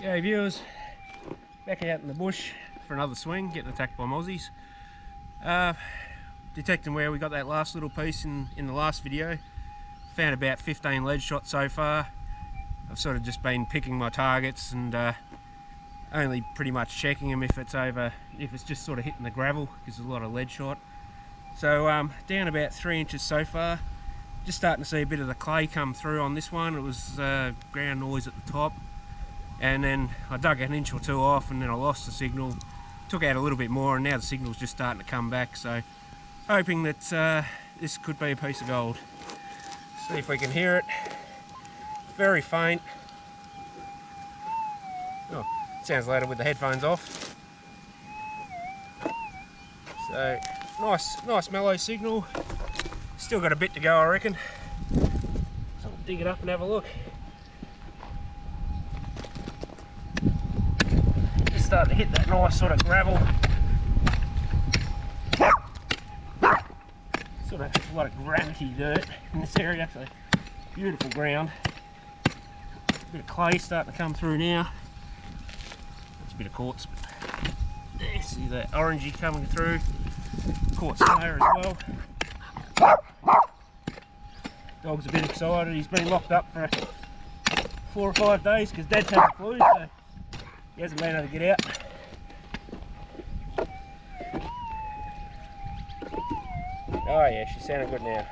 Yeah, viewers, back out in the bush for another swing, getting attacked by mozzies. Uh, detecting where we got that last little piece in, in the last video. Found about 15 lead shots so far. I've sort of just been picking my targets and uh, only pretty much checking them if it's over, if it's just sort of hitting the gravel, because there's a lot of lead shot. So um, down about three inches so far. Just starting to see a bit of the clay come through on this one. It was uh, ground noise at the top and then I dug an inch or two off and then I lost the signal. Took out a little bit more and now the signal's just starting to come back. So hoping that uh, this could be a piece of gold. See if we can hear it. Very faint. Oh sounds louder with the headphones off. So nice nice mellow signal. Still got a bit to go I reckon. So I'll dig it up and have a look starting to hit that nice sort of gravel. Sort of a lot of gravity dirt in this area, so beautiful ground. A bit of clay starting to come through now. That's a bit of quartz. There, see that orangey coming through. Quartz layer as well. Dog's a bit excited. He's been locked up for four or five days because Dad's had the flu. So he hasn't been able to get out. Oh yeah, she's sounding good now.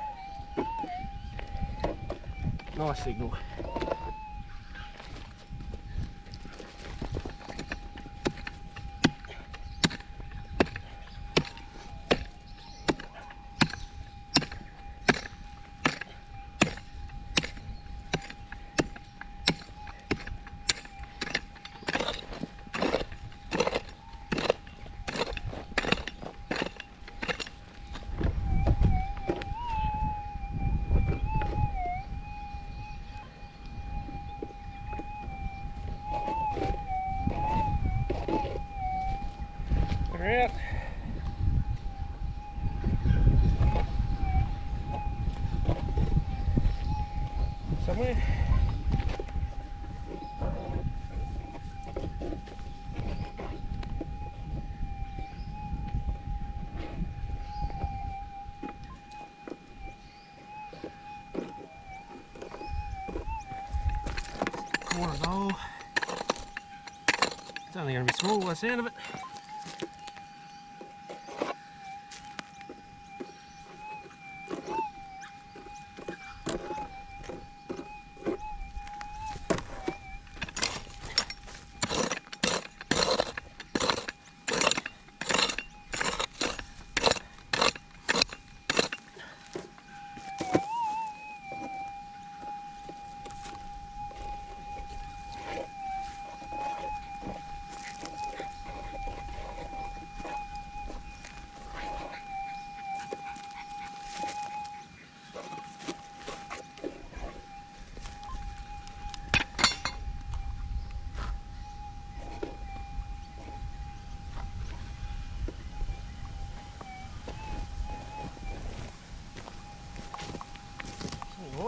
Nice signal. We're out. Somewhere. Corner goal. It's only going to be small by the sound of it.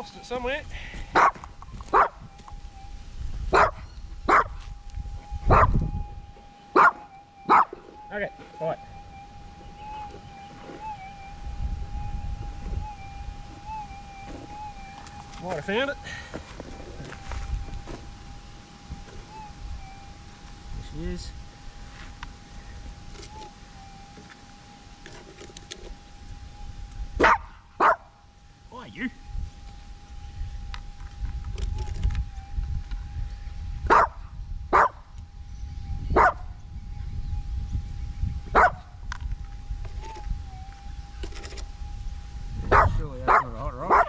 Lost it somewhere. Right. Might have found it. There she is. Why you? Surely that's not right, right?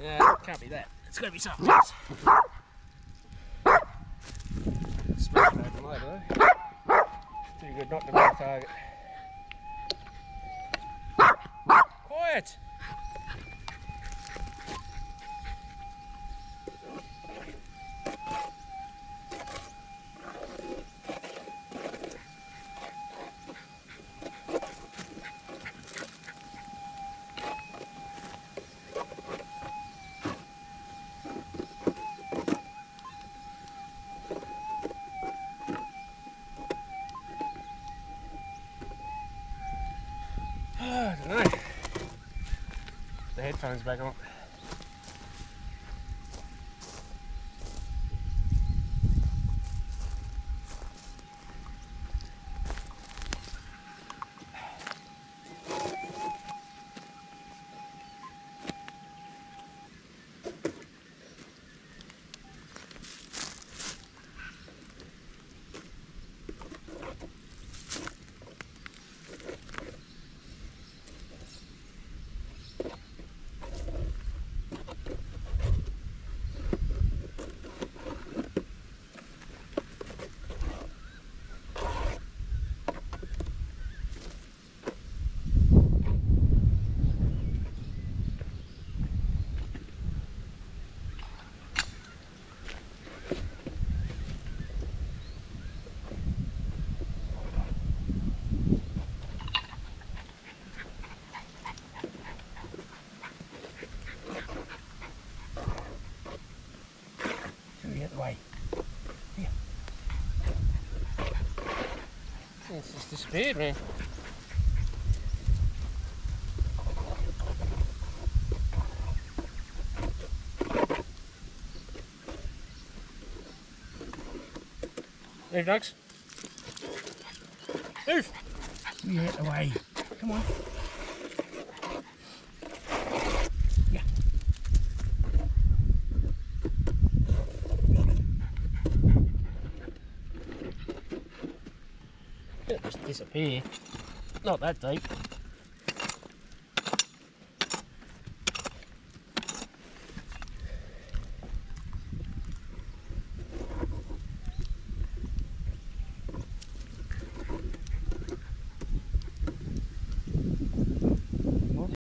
Yeah, can't be that. It's gotta be something else. Smash it open later though. good, knocked him on the target. Quiet! The headphones back on. The way? Here. It's just disappeared, man. Move. Move! You away. Come on. Disappear. Not that deep.